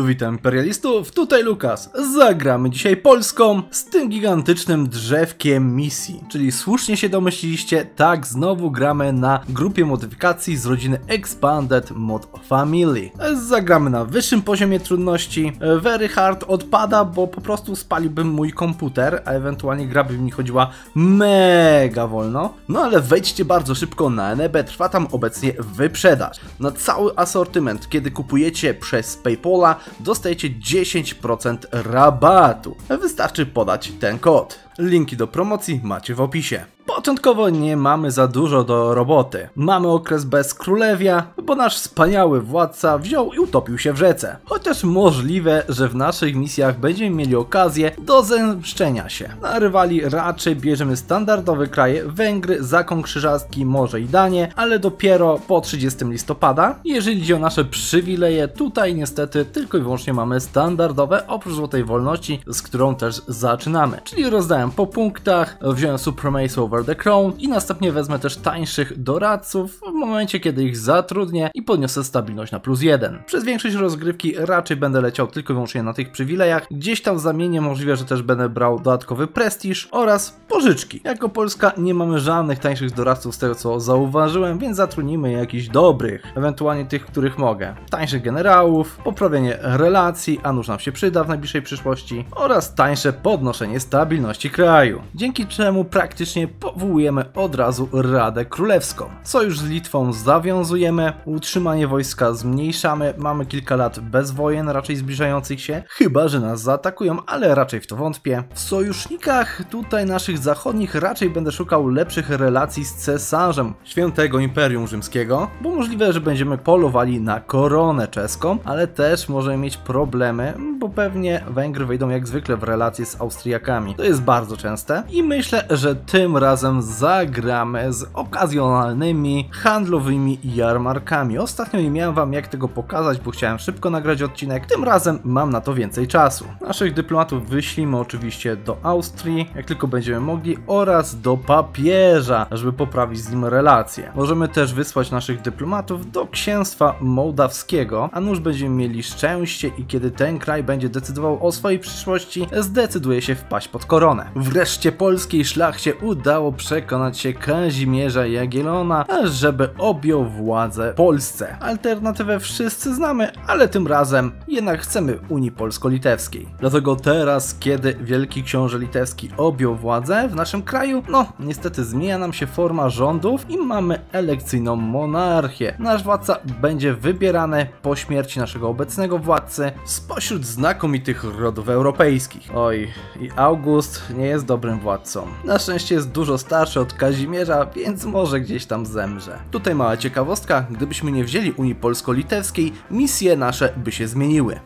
Witam imperialistów, tutaj Lukas. Zagramy dzisiaj Polską z tym gigantycznym drzewkiem misji. Czyli słusznie się domyśliliście, tak, znowu gramy na grupie modyfikacji z rodziny Expanded Mod Family. Zagramy na wyższym poziomie trudności. Very Hard odpada, bo po prostu spaliłbym mój komputer, a ewentualnie gra by mi chodziła mega wolno. No ale wejdźcie bardzo szybko na NB, trwa tam obecnie wyprzedaż. Na cały asortyment, kiedy kupujecie przez Paypola, dostajecie 10% rabatu. Wystarczy podać ten kod. Linki do promocji macie w opisie. Początkowo nie mamy za dużo do roboty. Mamy okres bez królewia, bo nasz wspaniały władca wziął i utopił się w rzece. Chociaż możliwe, że w naszych misjach będziemy mieli okazję do zemszczenia się. Na rywali raczej bierzemy standardowe kraje, Węgry, Zakon Krzyżacki, może i Danię, ale dopiero po 30 listopada. Jeżeli chodzi o nasze przywileje, tutaj niestety tylko i wyłącznie mamy standardowe, oprócz Złotej Wolności, z którą też zaczynamy. Czyli po punktach, wziąłem Supremacy over the Crown i następnie wezmę też tańszych doradców w momencie, kiedy ich zatrudnię i podniosę stabilność na plus jeden. Przez większość rozgrywki raczej będę leciał tylko i wyłącznie na tych przywilejach. Gdzieś tam w zamienie możliwe, że też będę brał dodatkowy prestiż oraz pożyczki. Jako Polska nie mamy żadnych tańszych doradców z tego co zauważyłem, więc zatrudnimy jakichś dobrych, ewentualnie tych, których mogę. Tańszych generałów, poprawienie relacji, a nuż nam się przyda w najbliższej przyszłości oraz tańsze podnoszenie stabilności kraju. Dzięki czemu praktycznie powołujemy od razu Radę Królewską. Sojusz z Litwą zawiązujemy, utrzymanie wojska zmniejszamy, mamy kilka lat bez wojen raczej zbliżających się, chyba że nas zaatakują, ale raczej w to wątpię. W sojusznikach tutaj naszych zachodnich raczej będę szukał lepszych relacji z cesarzem Świętego Imperium Rzymskiego, bo możliwe, że będziemy polowali na koronę czeską, ale też możemy mieć problemy, bo pewnie Węgry wejdą jak zwykle w relacje z Austriakami. To jest bardzo częste i myślę, że tym razem zagramy z okazjonalnymi handlowymi jarmarkami. Ostatnio nie miałem wam jak tego pokazać, bo chciałem szybko nagrać odcinek. Tym razem mam na to więcej czasu. Naszych dyplomatów wyślimy oczywiście do Austrii, jak tylko będziemy mogli, oraz do papieża, żeby poprawić z nim relacje. Możemy też wysłać naszych dyplomatów do księstwa mołdawskiego, a nuż będziemy mieli szczęście i kiedy ten kraj będzie decydował o swojej przyszłości, zdecyduje się wpaść pod koronę. Wreszcie polskiej szlachcie udało przekonać się Kazimierza Jagiellona, żeby objął władzę Polsce. Alternatywę wszyscy znamy, ale tym razem jednak chcemy Unii Polsko-Litewskiej. Dlatego teraz, kiedy Wielki Książę Litewski objął władzę w naszym kraju, no niestety zmienia nam się forma rządów i mamy elekcyjną monarchię. Nasz władca będzie wybierany po śmierci naszego obecnego władcy spośród znakomitych rodów europejskich. Oj, i August nie jest dobrym władcą. Na szczęście jest dużo starszy od Kazimierza, więc może gdzieś tam zemrze. Tutaj mała ciekawostka, gdybyśmy nie wzięli Unii Polsko-Litewskiej, misje nasze by się zmieniły.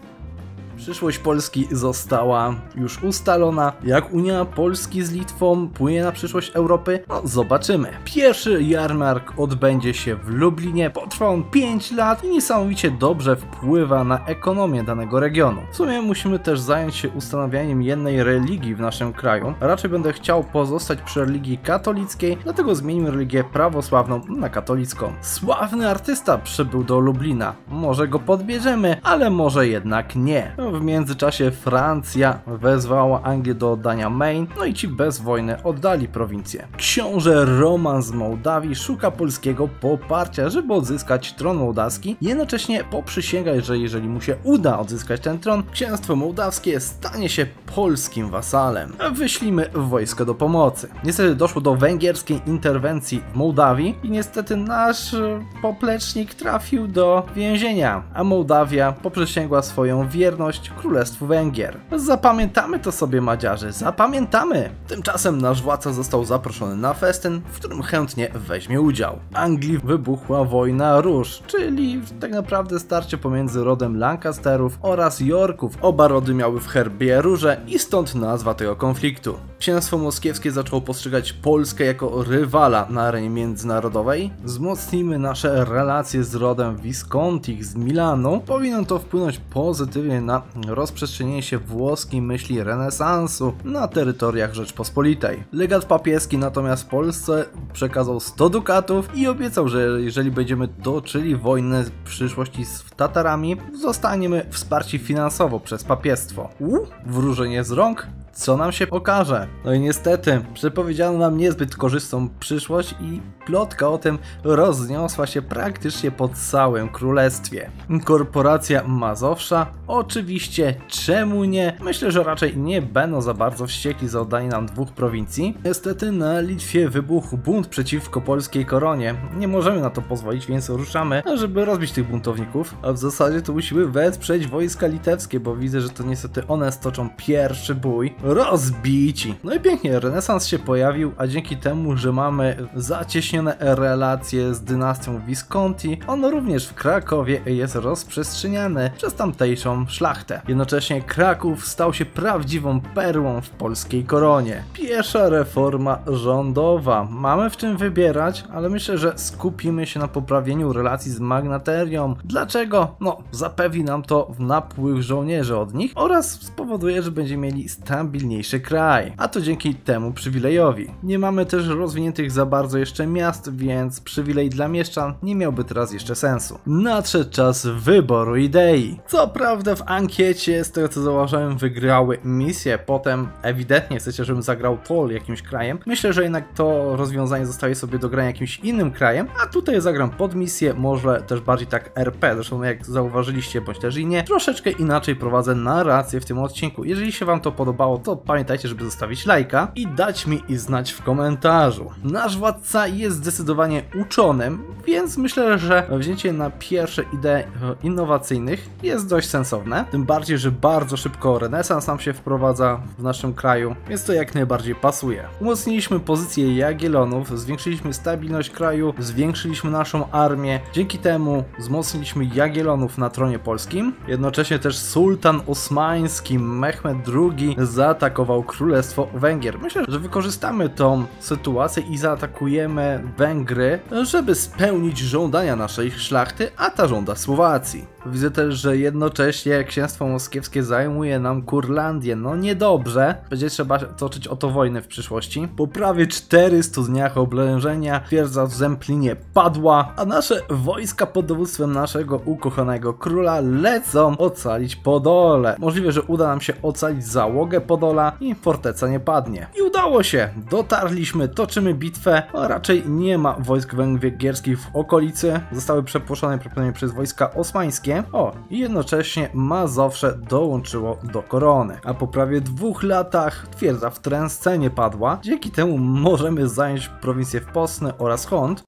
Przyszłość Polski została już ustalona. Jak Unia Polski z Litwą płynie na przyszłość Europy? No, zobaczymy. Pierwszy jarmark odbędzie się w Lublinie. Potrwa on 5 lat i niesamowicie dobrze wpływa na ekonomię danego regionu. W sumie musimy też zająć się ustanawianiem jednej religii w naszym kraju. Raczej będę chciał pozostać przy religii katolickiej, dlatego zmienimy religię prawosławną na katolicką. Sławny artysta przybył do Lublina. Może go podbierzemy, ale może jednak nie. W międzyczasie Francja wezwała Anglię do oddania Maine, no i ci bez wojny oddali prowincję. Książę Roman z Mołdawii szuka polskiego poparcia, żeby odzyskać tron mołdawski, jednocześnie poprzysięga, że jeżeli mu się uda odzyskać ten tron, księstwo mołdawskie stanie się polskim wasalem. Wyślimy wojsko do pomocy. Niestety doszło do węgierskiej interwencji w Mołdawii i niestety nasz e, poplecznik trafił do więzienia, a Mołdawia poprzysięgła swoją wierność Królestwu Węgier. Zapamiętamy to sobie, Madziarzy, zapamiętamy! Tymczasem nasz władca został zaproszony na festyn, w którym chętnie weźmie udział. Anglii wybuchła wojna róż, czyli tak naprawdę starcie pomiędzy rodem Lancasterów oraz Yorków. Oba rody miały w herbie róże i stąd nazwa tego konfliktu. Księstwo moskiewskie zaczęło postrzegać Polskę jako rywala na arenie międzynarodowej. Wzmocnimy nasze relacje z rodem Viscontich z Milanu. Powinno to wpłynąć pozytywnie na rozprzestrzenienie się włoskiej myśli renesansu na terytoriach Rzeczpospolitej. Legat papieski natomiast Polsce przekazał 100 dukatów i obiecał, że jeżeli będziemy toczyli wojnę w przyszłości z Tatarami, zostaniemy wsparci finansowo przez papiestwo. U, wróżenie z rąk? Co nam się okaże. No i niestety, przepowiedziano nam niezbyt korzystną przyszłość i plotka o tym rozniosła się praktycznie po całym królestwie. Korporacja Mazowsza? Oczywiście, czemu nie? Myślę, że raczej nie będą za bardzo wściekli za oddanie nam dwóch prowincji. Niestety na Litwie wybuchł bunt przeciwko polskiej koronie. Nie możemy na to pozwolić, więc ruszamy, żeby rozbić tych buntowników. A w zasadzie to musimy wesprzeć wojska litewskie, bo widzę, że to niestety one stoczą pierwszy bój rozbici. No i pięknie, renesans się pojawił, a dzięki temu, że mamy zacieśnione relacje z dynastią Visconti, on również w Krakowie jest rozprzestrzeniany przez tamtejszą szlachtę. Jednocześnie Kraków stał się prawdziwą perłą w polskiej koronie. Pierwsza reforma rządowa. Mamy w czym wybierać, ale myślę, że skupimy się na poprawieniu relacji z magnaterią. Dlaczego? No, zapewni nam to napływ żołnierzy od nich oraz spowoduje, że będziemy mieli stabilność stabilniejszy kraj, a to dzięki temu przywilejowi. Nie mamy też rozwiniętych za bardzo jeszcze miast, więc przywilej dla mieszczan nie miałby teraz jeszcze sensu. Nadszedł czas wyboru idei. Co prawda w ankiecie, z tego co zauważyłem, wygrały misje, potem ewidentnie chcecie, żebym zagrał Toll jakimś krajem. Myślę, że jednak to rozwiązanie zostaje sobie do grania jakimś innym krajem, a tutaj zagram pod misję, może też bardziej tak RP, zresztą jak zauważyliście, bądź też i nie, troszeczkę inaczej prowadzę narrację w tym odcinku. Jeżeli się wam to podobało, to pamiętajcie, żeby zostawić lajka i dać mi i znać w komentarzu. Nasz władca jest zdecydowanie uczonym, więc myślę, że wzięcie na pierwsze idee innowacyjnych jest dość sensowne. Tym bardziej, że bardzo szybko renesans nam się wprowadza w naszym kraju, więc to jak najbardziej pasuje. Umocniliśmy pozycję Jagiellonów, zwiększyliśmy stabilność kraju, zwiększyliśmy naszą armię. Dzięki temu wzmocniliśmy Jagiellonów na tronie polskim. Jednocześnie też sultan osmański Mehmed II za zaatakował Królestwo Węgier. Myślę, że wykorzystamy tą sytuację i zaatakujemy Węgry, żeby spełnić żądania naszej szlachty, a ta żąda Słowacji. Widzę też, że jednocześnie księstwo moskiewskie zajmuje nam Kurlandię. No niedobrze. Będzie trzeba toczyć o to wojnę w przyszłości. Po prawie 400 dniach oblężenia twierdza w Zemplinie padła, a nasze wojska pod dowództwem naszego ukochanego króla lecą ocalić Podole. Możliwe, że uda nam się ocalić załogę Podola i forteca nie padnie. I udało się. Dotarliśmy, toczymy bitwę, a raczej nie ma wojsk węgierskich w okolicy. Zostały przepłoszone prawdopodobnie przez wojska osmańskie. O, i jednocześnie Mazowsze dołączyło do korony. A po prawie dwóch latach twierdza w Trenscenie padła. Dzięki temu możemy zająć prowincję w Posny oraz Hont.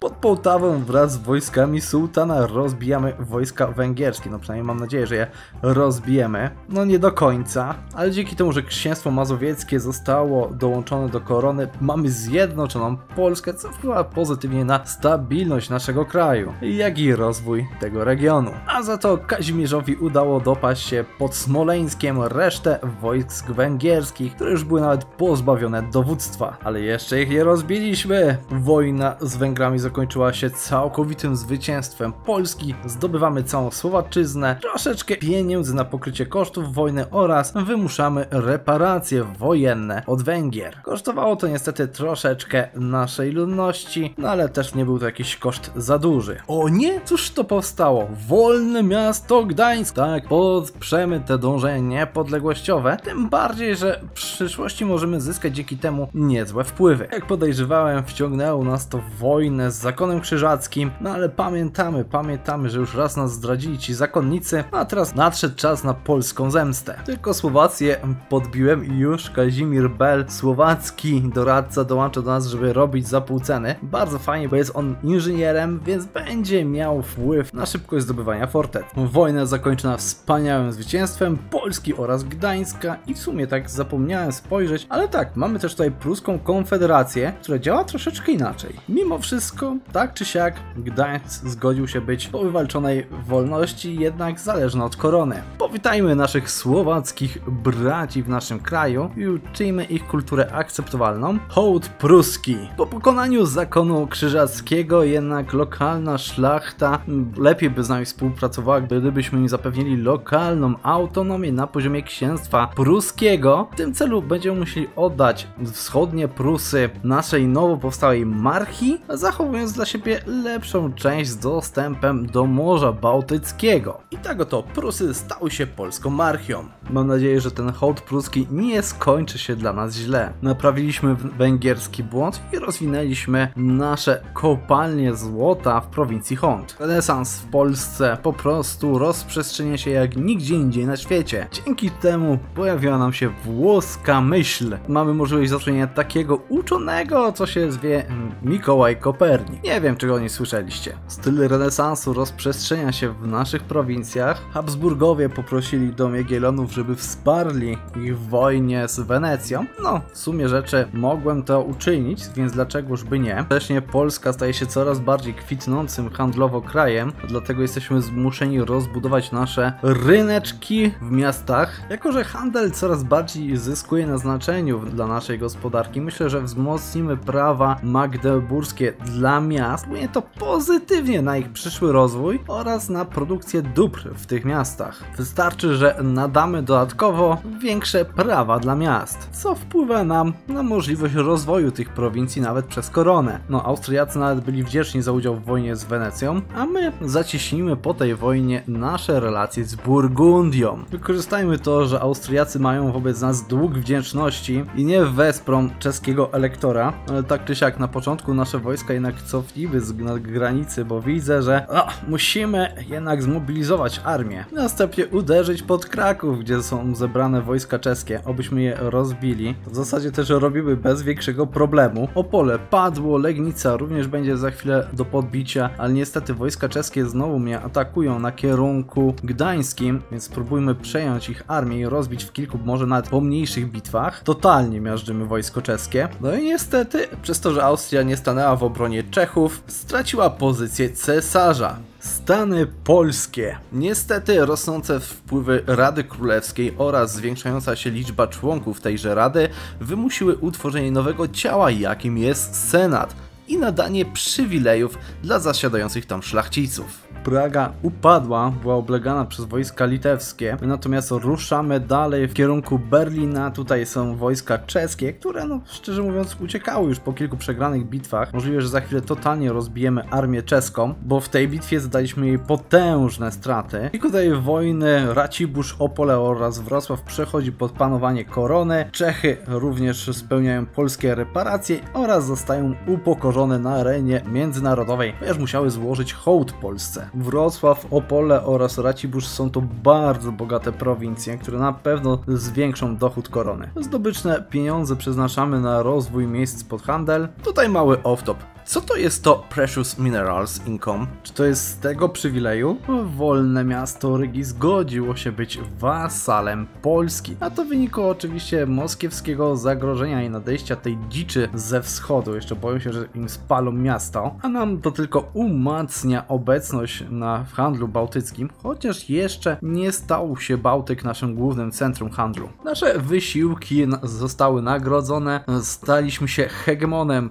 Pod Połtawą wraz z wojskami sułtana rozbijamy wojska węgierskie. No przynajmniej mam nadzieję, że je rozbijemy. No nie do końca, ale dzięki temu, że księstwo mazowieckie zostało dołączone do korony, mamy zjednoczoną Polskę, co wpływa pozytywnie na stabilność naszego kraju, jak i rozwój tego regionu. A za to Kazimierzowi udało dopaść się pod Smoleńskiem resztę wojsk węgierskich, które już były nawet pozbawione dowództwa. Ale jeszcze ich nie rozbiliśmy. Wojna z Węgrami zakończyła się całkowitym zwycięstwem Polski, zdobywamy całą Słowaczyznę, troszeczkę pieniędzy na pokrycie kosztów wojny oraz wymuszamy reparacje wojenne od Węgier. Kosztowało to niestety troszeczkę naszej ludności, no ale też nie był to jakiś koszt za duży. O nie? Cóż to powstało? Wolne miasto Gdańsk! Tak, podprzemy te dążenia niepodległościowe, tym bardziej, że w przyszłości możemy zyskać dzięki temu niezłe wpływy. Jak podejrzewałem, wciągnęło nas to wojnę z z zakonem krzyżackim, no ale pamiętamy, pamiętamy, że już raz nas zdradzili ci zakonnicy, a teraz nadszedł czas na polską zemstę. Tylko Słowację podbiłem i już Kazimir Bell, słowacki doradca, dołącza do nas, żeby robić za pół ceny. Bardzo fajnie, bo jest on inżynierem, więc będzie miał wpływ na szybkość zdobywania fortet. Wojna zakończona wspaniałym zwycięstwem Polski oraz Gdańska i w sumie tak zapomniałem spojrzeć, ale tak, mamy też tutaj pruską konfederację, która działa troszeczkę inaczej. Mimo wszystko Tak czy siak, Gdańsk zgodził się być po wywalczonej wolności, jednak zależny od korony. Powitajmy naszych słowackich braci w naszym kraju i uczyjmy ich kulturę akceptowalną. Hołd pruski. Po pokonaniu zakonu krzyżackiego jednak lokalna szlachta lepiej by z nami współpracowała, gdybyśmy im zapewnili lokalną autonomię na poziomie księstwa pruskiego. W tym celu będziemy musieli oddać wschodnie Prusy naszej nowo powstałej marchi, zachowując dla siebie lepszą część z dostępem do Morza Bałtyckiego. I tak oto Prusy stały się polską marchią. Mam nadzieję, że ten hołd pruski nie skończy się dla nas źle. Naprawiliśmy węgierski błąd i rozwinęliśmy nasze kopalnie złota w prowincji Hont. Renesans w Polsce po prostu rozprzestrzenia się jak nigdzie indziej na świecie. Dzięki temu pojawiła nam się włoska myśl. Mamy możliwość zatrudnienia takiego uczonego, co się zwie Mikołaj Kopernik. Nie wiem, czego nie słyszeliście. Styl renesansu rozprzestrzenia się w naszych prowincjach. Habsburgowie poprosili dom Jagiellonów, żeby wsparli ich w wojnie z Wenecją. No, w sumie rzeczy mogłem to uczynić, więc dlaczegoż by nie. Wcześniej Polska staje się coraz bardziej kwitnącym handlowo krajem, dlatego jesteśmy zmuszeni rozbudować nasze ryneczki w miastach. Jako, że handel coraz bardziej zyskuje na znaczeniu dla naszej gospodarki, myślę, że wzmocnimy prawa magdeburskie dla miast. Wpłynie to pozytywnie na ich przyszły rozwój oraz na produkcję dóbr w tych miastach. Wystarczy, że nadamy dodatkowo większe prawa dla miast, co wpływa nam na możliwość rozwoju tych prowincji nawet przez koronę. No, Austriacy nawet byli wdzięczni za udział w wojnie z Wenecją, a my zacieśnimy po tej wojnie nasze relacje z Burgundią. Wykorzystajmy to, że Austriacy mają wobec nas dług wdzięczności i nie wesprą czeskiego elektora, tak czy siak na początku nasze wojska jednak cofliły z granicy, bo widzę, że o, musimy jednak zmobilizować armię. Następnie uderzyć pod Kraków, gdzie są zebrane wojska czeskie, obyśmy je rozbili. W zasadzie też robimy bez większego problemu. Opole padło, Legnica również będzie za chwilę do podbicia, ale niestety wojska czeskie znowu mnie atakują na kierunku gdańskim, więc spróbujmy przejąć ich armię i rozbić w kilku, może nawet pomniejszych bitwach. Totalnie miażdżymy wojsko czeskie. No i niestety, przez to, że Austria nie stanęła w obronie Czechów, straciła pozycję cesarza. Stany polskie. Niestety rosnące wpływy Rady Królewskiej oraz zwiększająca się liczba członków tejże rady wymusiły utworzenie nowego ciała, jakim jest Senat i nadanie przywilejów dla zasiadających tam szlachciców. Praga upadła, była oblegana przez wojska litewskie, my natomiast ruszamy dalej w kierunku Berlina. Tutaj są wojska czeskie, które, no szczerze mówiąc, uciekały już po kilku przegranych bitwach. Możliwe, że za chwilę totalnie rozbijemy armię czeską, bo w tej bitwie zadaliśmy jej potężne straty. I tutaj wojny Racibórz, Opole oraz Wrocław przechodzi pod panowanie korony. Czechy również spełniają polskie reparacje oraz zostają upokorzone na arenie międzynarodowej, ponieważ musiały złożyć hołd Polsce. Wrocław, Opole oraz Racibórz są to bardzo bogate prowincje, które na pewno zwiększą dochód korony. Zdobyczne pieniądze przeznaczamy na rozwój miejsc pod handel. Tutaj mały off-top. Co to jest to Precious Minerals Income? Czy to jest z tego przywileju? Wolne miasto Rygi zgodziło się być wasalem Polski. A to wynikło oczywiście moskiewskiego zagrożenia i nadejścia tej dziczy ze wschodu. Jeszcze boją się, że im spalą miasto. A nam to tylko umacnia obecność na handlu bałtyckim, chociaż jeszcze nie stał się Bałtyk naszym głównym centrum handlu. Nasze wysiłki zostały nagrodzone. Staliśmy się hegemonem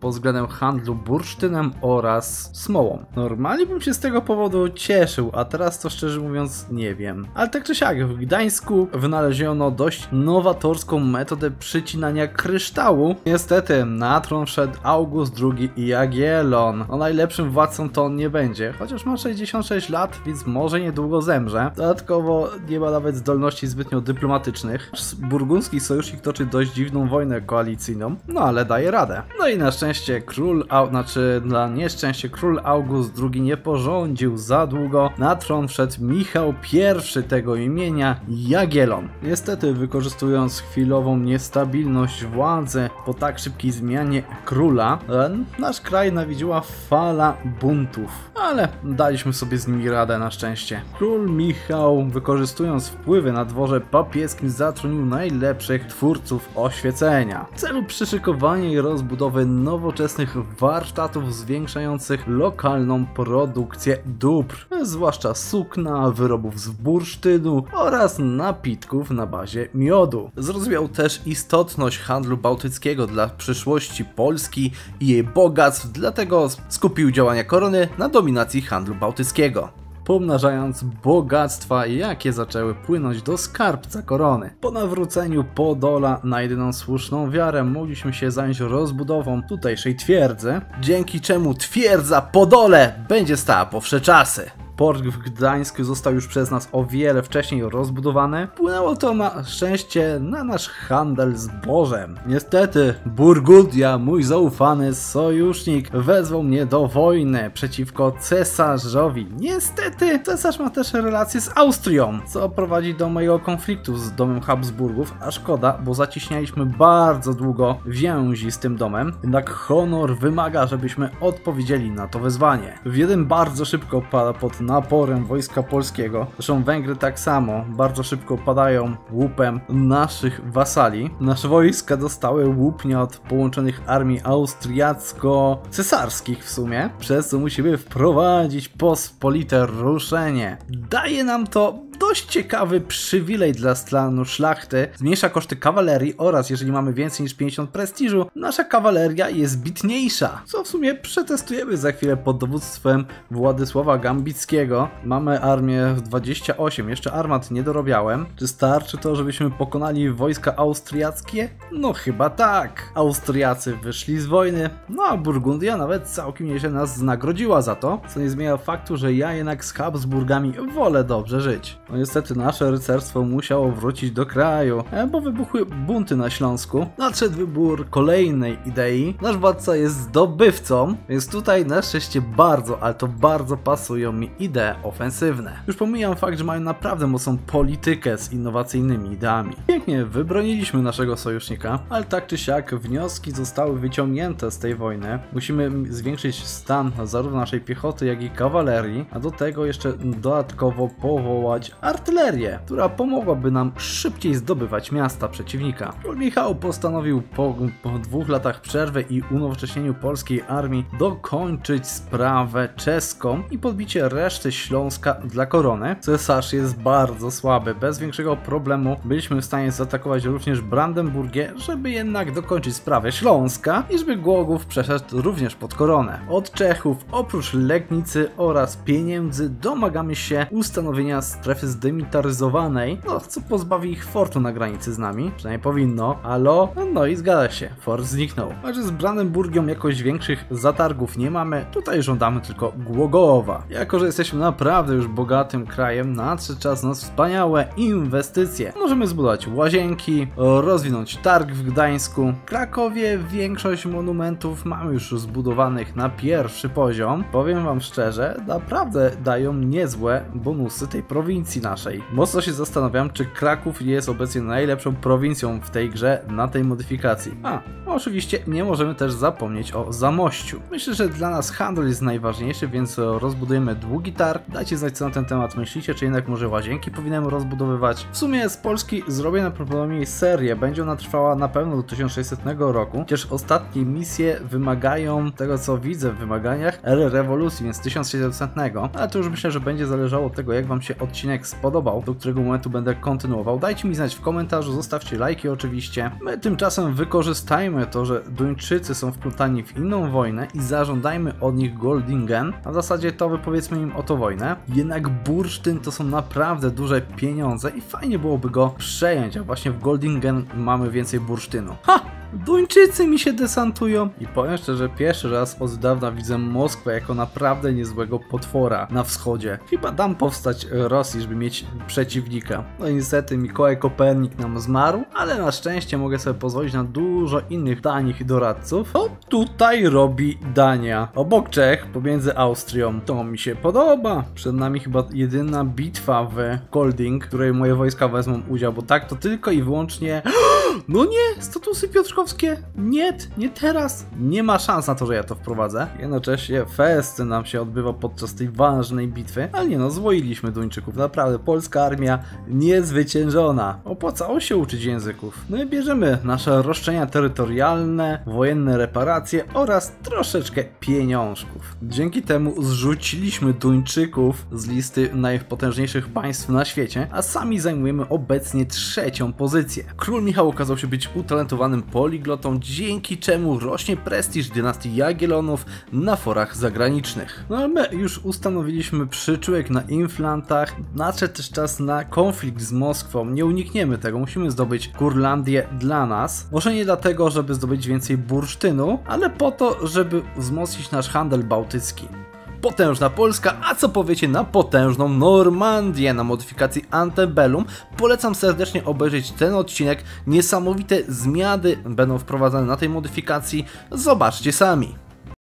pod względem handlu handlu bursztynem oraz smołą. Normalnie bym się z tego powodu cieszył, a teraz to szczerze mówiąc nie wiem. Ale tak czy siak, w Gdańsku wynaleziono dość nowatorską metodę przycinania kryształu. Niestety, na tron wszedł August II i Jagiellon. No najlepszym władcą to on nie będzie, chociaż ma 66 lat, więc może niedługo zemrze. Dodatkowo nie ma nawet zdolności zbytnio dyplomatycznych. Burgundzki sojusznik toczy dość dziwną wojnę koalicyjną, no ale daje radę. No i na szczęście król Au, znaczy dla nieszczęścia król August II nie porządził za długo. Na tron wszedł Michał I tego imienia, Jagiellon. Niestety wykorzystując chwilową niestabilność władzy po tak szybkiej zmianie króla, nasz kraj nawiedziła fala buntów. Ale daliśmy sobie z nimi radę na szczęście. Król Michał wykorzystując wpływy na dworze papieskim zatrudnił najlepszych twórców oświecenia. W celu przyszykowania i rozbudowy nowoczesnych warsztatów zwiększających lokalną produkcję dóbr, zwłaszcza sukna, wyrobów z bursztynu oraz napitków na bazie miodu. Zrozumiał też istotność handlu bałtyckiego dla przyszłości Polski i jej bogactw, dlatego skupił działania korony na dominacji handlu bałtyckiego pomnażając bogactwa, jakie zaczęły płynąć do skarbca korony. Po nawróceniu Podola na jedyną słuszną wiarę mogliśmy się zająć rozbudową tutejszej twierdzy, dzięki czemu twierdza Podole będzie stała po wsze czasy. Port w Gdańsku został już przez nas o wiele wcześniej rozbudowany. Płynęło to na szczęście na nasz handel zbożem. Niestety, Burgundia, mój zaufany sojusznik, wezwał mnie do wojny przeciwko cesarzowi. Niestety, cesarz ma też relacje z Austrią, co prowadzi do mojego konfliktu z domem Habsburgów, a szkoda, bo zaciśnialiśmy bardzo długo więzi z tym domem, jednak honor wymaga, żebyśmy odpowiedzieli na to wezwanie. Wiedeń bardzo szybko pada pod naporem wojska polskiego. Zresztą Węgry tak samo bardzo szybko padają łupem naszych wasali. Nasze wojska dostały łupnie od połączonych armii austriacko-cesarskich w sumie, przez co musimy wprowadzić pospolite ruszenie. Daje nam to dość ciekawy przywilej dla stanu szlachty. Zmniejsza koszty kawalerii oraz jeżeli mamy więcej niż 50 prestiżu, nasza kawaleria jest bitniejsza. Co w sumie przetestujemy za chwilę pod dowództwem Władysława Gambickiego. Mamy armię 28, jeszcze armat nie dorobiałem. Czy starczy to, żebyśmy pokonali wojska austriackie? No chyba tak. Austriacy wyszli z wojny, no a Burgundia nawet całkiem nieźle nas znagrodziła za to, co nie zmienia faktu, że ja jednak z Habsburgami wolę dobrze żyć. No niestety nasze rycerstwo musiało wrócić do kraju, e, bo wybuchły bunty na Śląsku. Nadszedł wybór kolejnej idei. Nasz władca jest zdobywcą, więc tutaj na szczęście bardzo, ale to bardzo pasują mi idee ofensywne. Już pomijam fakt, że mają naprawdę mocną politykę z innowacyjnymi ideami. Pięknie wybroniliśmy naszego sojusznika, ale tak czy siak wnioski zostały wyciągnięte z tej wojny. Musimy zwiększyć stan zarówno naszej piechoty, jak i kawalerii, a do tego jeszcze dodatkowo powołać artylerię, która pomogłaby nam szybciej zdobywać miasta przeciwnika. Król Michał postanowił po, po dwóch latach przerwy i unowocześnieniu polskiej armii dokończyć sprawę czeską i podbicie reszty Śląska dla korony. Cesarz jest bardzo słaby, bez większego problemu byliśmy w stanie zaatakować również Brandenburgię, żeby jednak dokończyć sprawę Śląska i żeby Głogów przeszedł również pod koronę. Od Czechów oprócz Legnicy oraz pieniędzy domagamy się ustanowienia strefy zdemilitaryzowanej, no co pozbawi ich fortu na granicy z nami, przynajmniej powinno, alo, no i zgadza się, fort zniknął. A że z Brandenburgią jakoś większych zatargów nie mamy, tutaj żądamy tylko Głogowa. Jako, że jesteśmy naprawdę już bogatym krajem, nadszedł czas na wspaniałe inwestycje. Możemy zbudować łazienki, rozwinąć targ w Gdańsku. W Krakowie większość monumentów mamy już zbudowanych na pierwszy poziom. Powiem wam szczerze, naprawdę dają niezłe bonusy tej prowincji naszej. Mocno się zastanawiam, czy Kraków jest obecnie najlepszą prowincją w tej grze na tej modyfikacji. A, oczywiście nie możemy też zapomnieć o Zamościu. Myślę, że dla nas handel jest najważniejszy, więc rozbudujemy długi targ. Dajcie znać, co na ten temat myślicie, czy jednak może łazienki powinienem rozbudowywać. W sumie z Polski zrobię prawdopodobnie serię. Będzie ona trwała na pewno do 1600 roku, chociaż ostatnie misje wymagają tego, co widzę w wymaganiach, ery rewolucji, więc 1600, ale to już myślę, że będzie zależało od tego, jak wam się odcinek spodobał, do którego momentu będę kontynuował. Dajcie mi znać w komentarzu, zostawcie lajki oczywiście. My tymczasem wykorzystajmy to, że Duńczycy są wplątani w inną wojnę i zażądajmy od nich Goldingen. Na zasadzie to wypowiedzmy im o to wojnę. Jednak bursztyn to są naprawdę duże pieniądze i fajnie byłoby go przejąć, a właśnie w Goldingen mamy więcej bursztynu. Ha! Duńczycy mi się desantują i powiem szczerze, pierwszy raz od dawna widzę Moskwę jako naprawdę niezłego potwora na wschodzie. Chyba dam powstać Rosji, żeby mieć przeciwnika. No niestety Mikołaj Kopernik nam zmarł, ale na szczęście mogę sobie pozwolić na dużo innych tanich doradców. To tutaj robi Dania. Obok Czech, pomiędzy Austrią. To mi się podoba. Przed nami chyba jedyna bitwa w Golding, w której moje wojska wezmą udział, bo tak to tylko i wyłącznie... No nie! Statusy Piotrkowa królewskie? Nie, nie teraz. Nie ma szans na to, że ja to wprowadzę. Jednocześnie fest nam się odbywał podczas tej ważnej bitwy, ale nie no, zwoiliśmy Duńczyków. Naprawdę, polska armia niezwyciężona. Opłacało się uczyć języków. No i bierzemy nasze roszczenia terytorialne, wojenne reparacje oraz troszeczkę pieniążków. Dzięki temu zrzuciliśmy Duńczyków z listy najpotężniejszych państw na świecie, a sami zajmujemy obecnie trzecią pozycję. Król Michał okazał się być utalentowanym poliglotą, dzięki czemu rośnie prestiż dynastii Jagiellonów na forach zagranicznych. No ale my już ustanowiliśmy przyczółek na inflantach, nadszedł też czas na konflikt z Moskwą. Nie unikniemy tego, musimy zdobyć Kurlandię dla nas. Może nie dlatego, żeby zdobyć więcej bursztynu, ale po to, żeby wzmocnić nasz handel bałtycki potężna Polska, a co powiecie na potężną Normandię na modyfikacji Antebellum. Polecam serdecznie obejrzeć ten odcinek. Niesamowite zmiany będą wprowadzane na tej modyfikacji. Zobaczcie sami.